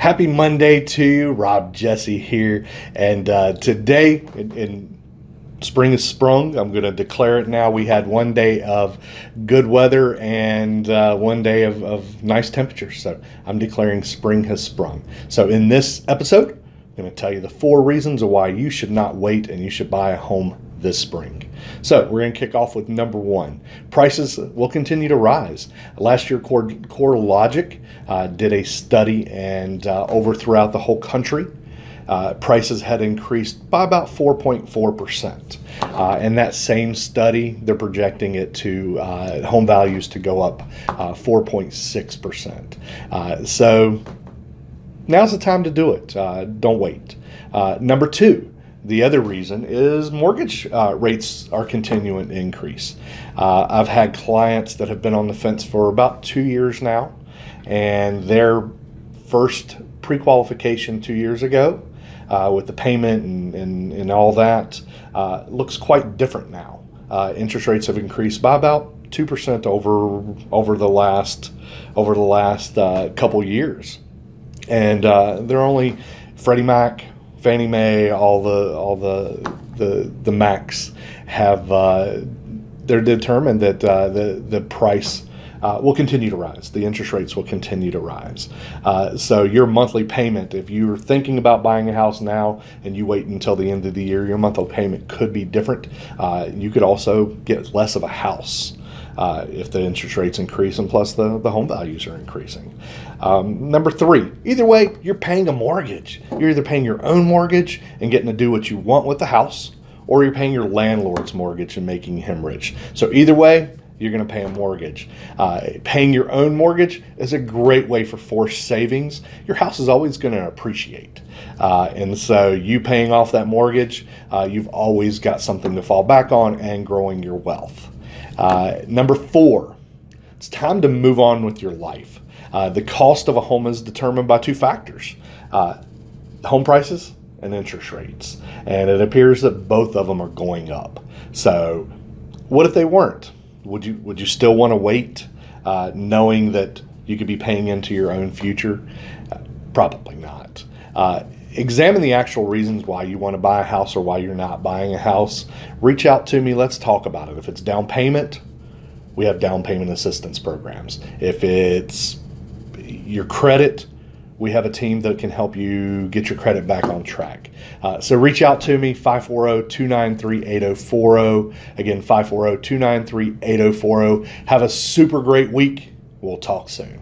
Happy Monday to you, Rob Jessee here. And uh, today, in, in spring has sprung. I'm going to declare it now. We had one day of good weather and uh, one day of, of nice temperatures. So I'm declaring spring has sprung. So in this episode, I'm going to tell you the four reasons why you should not wait and you should buy a home this spring. So we're going to kick off with number one. Prices will continue to rise. Last year, CoreLogic uh, did a study, and uh, over throughout the whole country, uh, prices had increased by about 4.4%. Uh, in that same study, they're projecting it to uh, home values to go up 4.6%. Uh, so now's the time to do it. don't wait. number two, the other reason is mortgage uh, rates are continuing to increase. Uh, I've had clients that have been on the fence for about two years now, and their first pre qualification two years ago uh, with the payment and, and, and all that uh, looks quite different now. Uh, interest rates have increased by about two percent over over the last over the last uh, couple years, and they're only Freddie Mac, Fannie Mae, all the all the the the Macs have uh, they're determined that uh, the the price. Uh, will continue to rise. The interest rates will continue to rise. Uh, so your monthly payment, if you're thinking about buying a house now and you wait until the end of the year, your monthly payment could be different. Uh, you could also get less of a house uh, if the interest rates increase and plus the, the home values are increasing. Um, number three, either way, you're paying a mortgage. You're either paying your own mortgage and getting to do what you want with the house, or you're paying your landlord's mortgage and making him rich. So either way, you're going to pay a mortgage. Uh, paying your own mortgage is a great way for forced savings. Your house is always going to appreciate. Uh, and so, you paying off that mortgage, uh, you've always got something to fall back on and growing your wealth. Uh, number four, it's time to move on with your life. Uh, the cost of a home is determined by two factors uh, home prices and interest rates. And it appears that both of them are going up. So, what if they weren't? Would you, would you still want to wait uh, knowing that you could be paying into your own future? Uh, probably not. Examine the actual reasons why you want to buy a house or why you're not buying a house. Reach out to me. Let's talk about it. If it's down payment, we have down payment assistance programs. If it's your credit, we have a team that can help you get your credit back on track. Uh, so reach out to me, 540 293 8040. Again, 540 293 8040. Have a super great week. We'll talk soon.